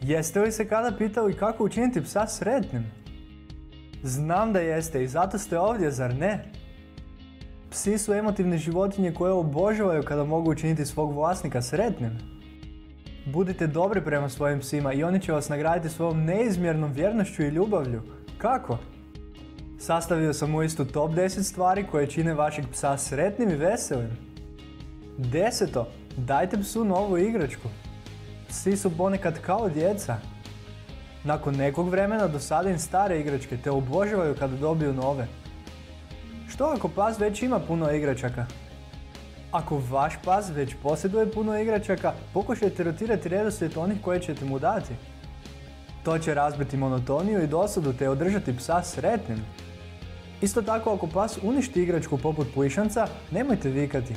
Jeste li se kada pitali kako učiniti psa sretnim? Znam da jeste i zato ste ovdje, zar ne? Psi su emotivne životinje koje obožavaju kada mogu učiniti svog vlasnika sretnim. Budite dobri prema svojim psima i oni će vas nagraditi svojom neizmjernom vjernošću i ljubavlju. Kako? Sastavio sam u istu top 10 stvari koje čine vašeg psa sretnim i veselim. Deseto, dajte psu novu igračku. Psi su ponekad kao djeca. Nakon nekog vremena dosada im stare igračke te obožavaju kada dobiju nove. Što ako pas već ima puno igračaka? Ako vaš pas već posjeduje puno igračaka, pokušajte rotirati redoslijed onih koje ćete mu dati. To će razbiti monotoniju i dosadu te održati psa sretnim. Isto tako ako pas uništi igračku poput plišanca, nemojte vikati.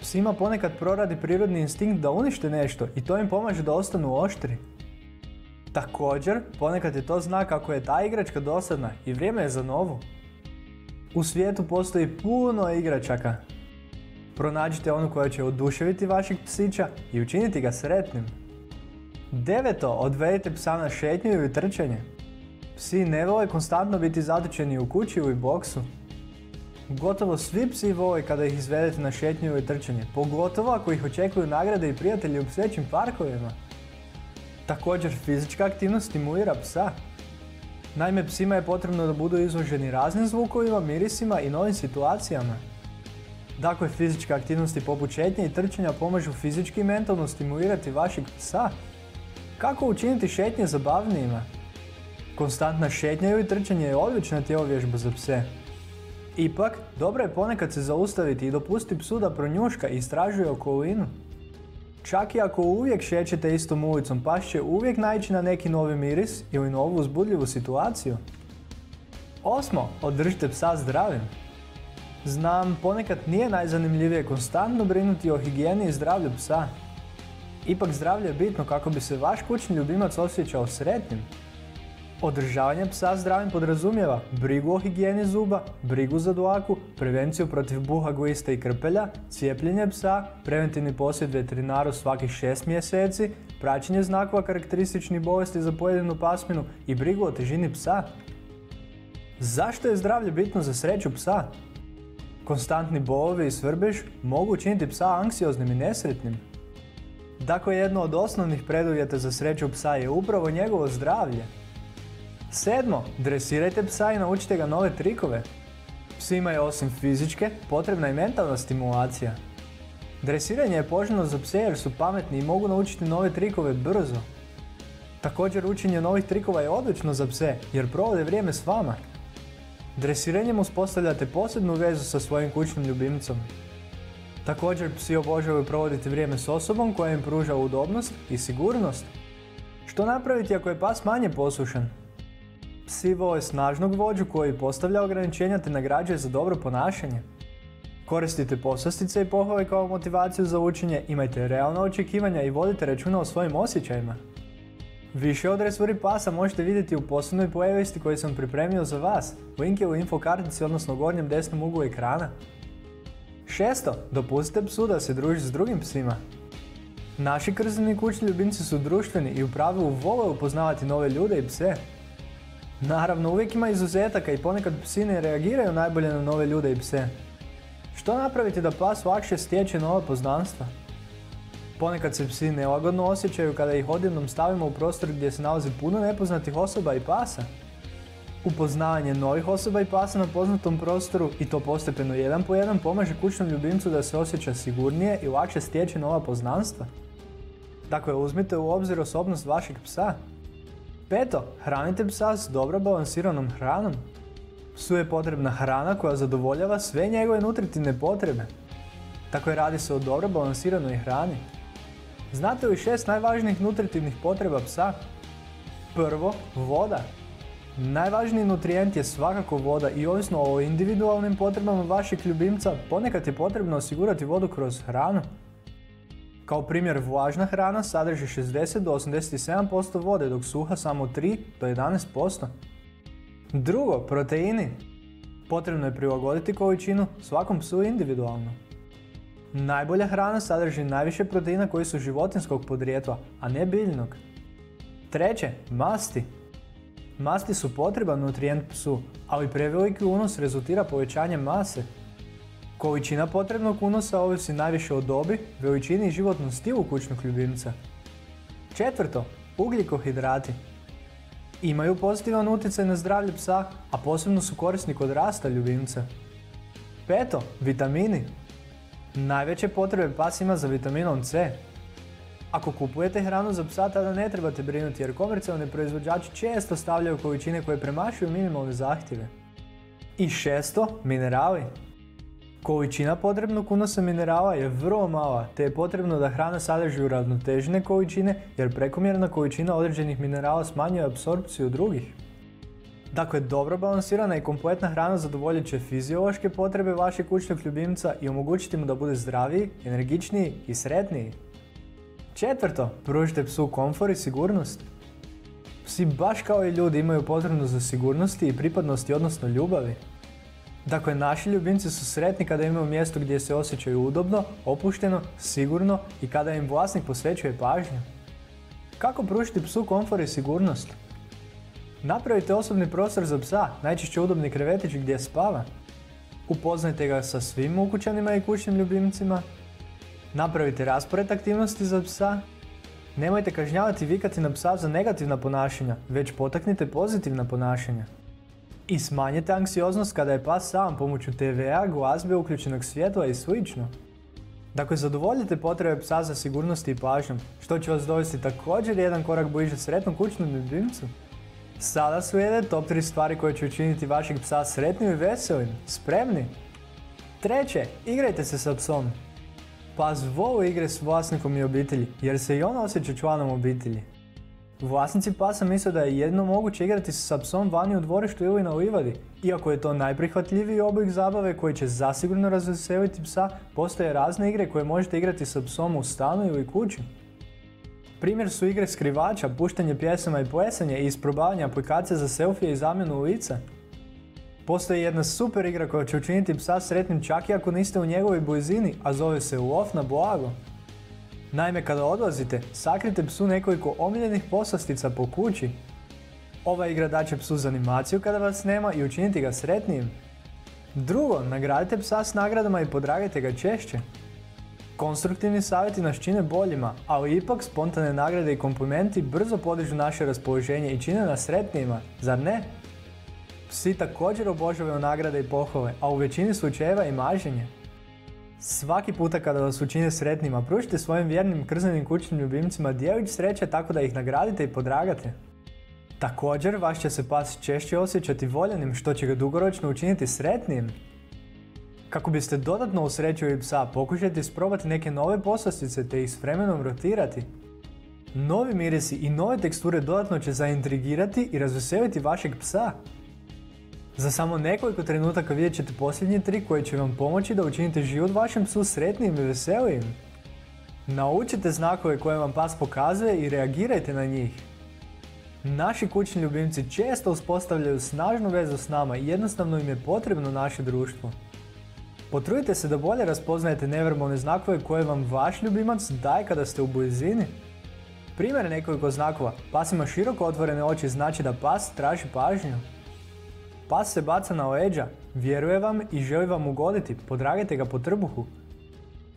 Psima ponekad proradi prirodni instinkt da unište nešto i to im pomaže da ostanu oštri. Također, ponekad je to znak kako je ta igračka dosadna i vrijeme je za novu. U svijetu postoji puno igračaka. Pronađite onu koja će oduševiti vašeg psića i učiniti ga sretnim. Deveto, odvedite psa na šetnju ili trčanje. Psi ne vole konstantno biti zatočeni u kući ili boksu. Gotovo svi psi vole kada ih izvedete na šetnju ili trčanje, pogotovo ako ih očekuju nagrade i prijatelji u psećim parkovima. Također fizička aktivnost stimulira psa. Naime, psima je potrebno da budu izloženi raznim zvukovima, mirisima i novim situacijama. Dakle, fizičke aktivnosti poput šetnje i trčanja pomažu fizički i mentalno stimulirati vašeg psa. Kako učiniti šetnje zabavnijima? Konstantna šetnja ili trčanje je odlična vježba za pse. Ipak, dobro je ponekad se zaustaviti i dopustiti psu da pronjuška i istražuje okolinu. Čak i ako uvijek šećete istom ulicom, pas će uvijek naići na neki novi miris ili novu uzbudljivu situaciju. Osmo, održite psa zdravim. Znam, ponekad nije najzanimljivije konstantno brinuti o higijeni i zdravlju psa. Ipak zdravlje je bitno kako bi se vaš kućni ljubimac osjećao sretnim. Održavanje psa zdravim podrazumijeva brigu o higijeni zuba, brigu za dlaku, prevenciju protiv buha, glista i krpelja, cijepljenje psa, preventivni posjet veterinaru svakih 6 mjeseci, praćenje znakova karakterističnih bolesti za pojedinu pasminu i brigu o težini psa. Zašto je zdravlje bitno za sreću psa? Konstantni bolovi i svrbež mogu učiniti psa anksioznim i nesretnim. Dakle, jedno od osnovnih preduvjeta za sreću psa je upravo njegovo zdravlje. Sedmo, dresirajte psa i naučite ga nove trikove. Psima je osim fizičke potrebna i mentalna stimulacija. Dresiranje je poželjno za pse jer su pametni i mogu naučiti nove trikove brzo. Također učenje novih trikova je odlično za pse jer provode vrijeme s vama. Dresiranjem uspostavljate posebnu vezu sa svojim kućnim ljubimcom. Također psi obožavaju provoditi vrijeme s osobom koja im pruža udobnost i sigurnost. Što napraviti ako je pas manje poslušan? Psi vole snažnog vođu koji postavlja ograničenja te nagrađuje za dobro ponašanje. Koristite poslastice i pohvale kao motivaciju za učenje, imajte realna očekivanja i vodite računa o svojim osjećajima. Više od resuri pasa možete vidjeti u posebnoj playlisti koju sam pripremio za vas. Link je u info kartici, odnosno gornjem desnom uglu ekrana. Šesto, dopustite psu da se druži s drugim psima. Naši krzani kućni ljubimci su društveni i u pravilu vole upoznavati nove ljude i pse. Naravno, uvijek ima izuzetaka i ponekad psi ne reagiraju najbolje na nove ljude i pse. Što napraviti da pas lakše stječe nova poznanstva? Ponekad se psi nelagodno osjećaju kada ih odjednom stavimo u prostor gdje se nalazi puno nepoznatih osoba i pasa. Upoznavanje novih osoba i pasa na poznatom prostoru i to postepeno jedan po jedan pomaže kućnom ljubimcu da se osjeća sigurnije i lakše stječe nova poznanstva. Dakle, uzmite u obzir osobnost vašeg psa. Peto, hranite psa s dobro balansiranom hranom. Psu je potrebna hrana koja zadovoljava sve njegove nutritivne potrebe. Tako je radi se o dobro balansiranoj hrani. Znate li šest najvažnijih nutritivnih potreba psa? Prvo, voda. Najvažniji nutrijent je svakako voda i ovisno o individualnim potrebama vašeg ljubimca, ponekad je potrebno osigurati vodu kroz hranu. Kao primjer, vlažna hrana sadrži 60 do 87% vode, dok suha samo 3 do 11%. Drugo, proteini. Potrebno je prilagoditi količinu svakom psu individualno. Najbolja hrana sadrži najviše proteina koji su životinskog podrijetla, a ne biljnog. Treće, masti. Masti su potreban nutrijent psu, ali preveliki unos rezultira povećanjem mase. Količina potrebnog unosa ovisi najviše o dobi, veličini i životnom stilu kućnog ljubimca. Četvrto, ugljikohidrati. Imaju pozitivan utjecaj na zdravlje psa, a posebno su korisni kod rasta ljubimca. Peto, vitamini. Najveće potrebe pas ima za vitaminom C. Ako kupujete hranu za psa, tada ne trebate brinuti jer komercijalni proizvođači često stavljaju količine koje premašuju minimalne zahtjeve. I šesto, minerali. Količina potrebnog unosa minerala je vrlo mala, te je potrebno da hrana sadrži uravnotežene količine, jer prekomjerna količina određenih minerala smanjuje apsorpciju drugih. Dakle, dobro balansirana i kompletna hrana zadovoljit će fiziološke potrebe vašeg kućnog ljubimca i omogućiti mu da bude zdraviji, energičniji i sretniji. Četvrto, pružite psu komfor i sigurnost. Psi baš kao i ljudi imaju potrebno za sigurnosti i pripadnosti odnosno ljubavi. Dakle, naši ljubimci su sretni kada imaju mjesto gdje se osjećaju udobno, opušteno, sigurno i kada im vlasnik posvećuje pažnju. Kako pružiti psu komfor i sigurnost? Napravite osobni prostor za psa, najčešće udobni krevetić gdje spava. Upoznajte ga sa svim ukućanima i kućnim ljubimcima. Napravite raspored aktivnosti za psa. Nemojte kažnjavati i vikati na psa za negativna ponašanja, već potaknite pozitivna ponašanja. I smanjite anksioznost kada je pas sam pomoću TVA, glazbe, uključenog svjetla i sl. Dakle, zadovoljite potrebe psa za sigurnosti i pažnjom, što će vas dovesti također jedan korak bliže sretnom kućnom ljubimcu. Sada slijede top 3 stvari koje će učiniti vašeg psa sretnim i veselim. Spremni? Treće, igrajte se sa psom. Pas voli igre s vlasnikom i obitelji, jer se i on osjeća članom obitelji. Vlasnici pasa misle da je jedno moguće igrati sa psom vani u dvorištu ili na livadi. Iako je to najprihvatljiviji oblik zabave koji će zasigurno razveseliti psa, postoje razne igre koje možete igrati sa psom u stanu ili kući. Primjer su igre skrivača, puštanje pjesama i plesanje i isprobavanje aplikacije za selfije i zamjenu lica. Postoji jedna super igra koja će učiniti psa sretnim čak i ako niste u njegovoj blizini, a zove se Lov na blago. Naime, kada odlazite, sakrite psu nekoliko omiljenih poslastica po kući. Ova igra daće psu za animaciju kada vas nema i učiniti ga sretnijim. Drugo, nagradite psa s nagradama i podragajte ga češće. Konstruktivni savjeti nas čine boljima, ali ipak spontane nagrade i komplimenti brzo podižu naše raspoloženje i čine nas sretnijima, zar ne? Psi također obožavaju nagrade i pohvale, a u većini slučajeva i maženje. Svaki puta kada vas učine sretnima, pružite svojim vjernim krzanim kućnim ljubimcima djelić sreće tako da ih nagradite i podragate. Također, vaš će se pas češće osjećati voljenim što će ga dugoročno učiniti sretnijim. Kako biste dodatno usrećili psa, pokušajte isprobati neke nove poslastice te ih s vremenom rotirati. Novi mirisi i nove teksture dodatno će zaintrigirati i razveseliti vašeg psa. Za samo nekoliko trenutaka vidjet ćete posljednji trik koji će vam pomoći da učinite život vašem psu sretnijim i veselijim. Naučite znakove koje vam pas pokazuje i reagirajte na njih. Naši kućni ljubimci često uspostavljaju snažnu vezu s nama i jednostavno im je potrebno naše društvo. Potrudite se da bolje raspoznajete neverbalne znakove koje vam vaš ljubimac daje kada ste u blizini. Primjer nekoliko znakova. Pas ima široko otvorene oči znači da pas traži pažnju. Pas se baca na leđa, vjeruje vam i želi vam ugoditi, podragajte ga po trbuhu.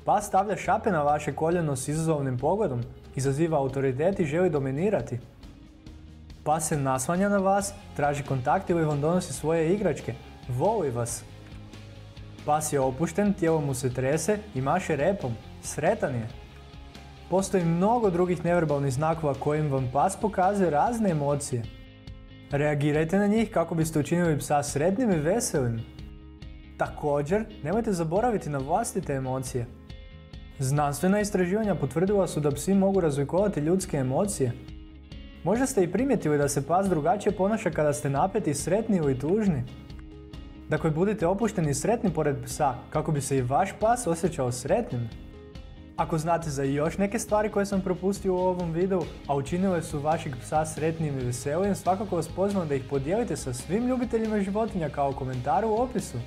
Pas stavlja šape na vaše koljeno s izazovnim pogledom, izaziva autoritet i želi dominirati. Pas se nasvanja na vas, traži kontakt ili vam donosi svoje igračke, voli vas. Pas je opušten, tijelo mu se trese i maše repom, sretan je. Postoji mnogo drugih neverbalnih znakova kojim vam pas pokazuje razne emocije. Reagirajte na njih kako biste učinili psa sretnim i veselim. Također, nemojte zaboraviti na vlastite emocije. Znanstvena istraživanja potvrdila su da psi mogu razlikovati ljudske emocije. Možda ste i primijetili da se pas drugačije ponaša kada ste napeti, sretni ili tužni. Dakle, budite opušteni i sretni pored psa kako bi se i vaš pas osjećao sretnim. Ako znate za još neke stvari koje sam propustio u ovom videu, a učinile su vašeg psa sretnim i veselim, svakako vas pozivam da ih podijelite sa svim ljubiteljima životinja kao komentar u opisu.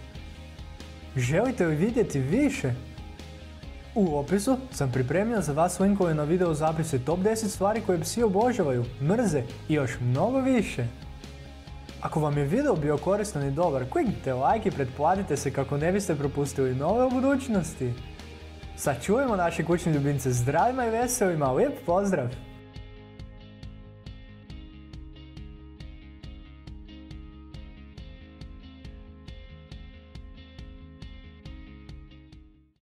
Želite li vidjeti više? U opisu sam pripremio za vas linkove na video zapise top 10 stvari koje psi obožavaju, mrze i još mnogo više. Ako vam je video bio koristan i dobar, kliknite like i pretplatite se kako ne biste propustili nove u budućnosti. Sačuvajmo naše kućne ljubimce zdravima i veselima, lijep pozdrav!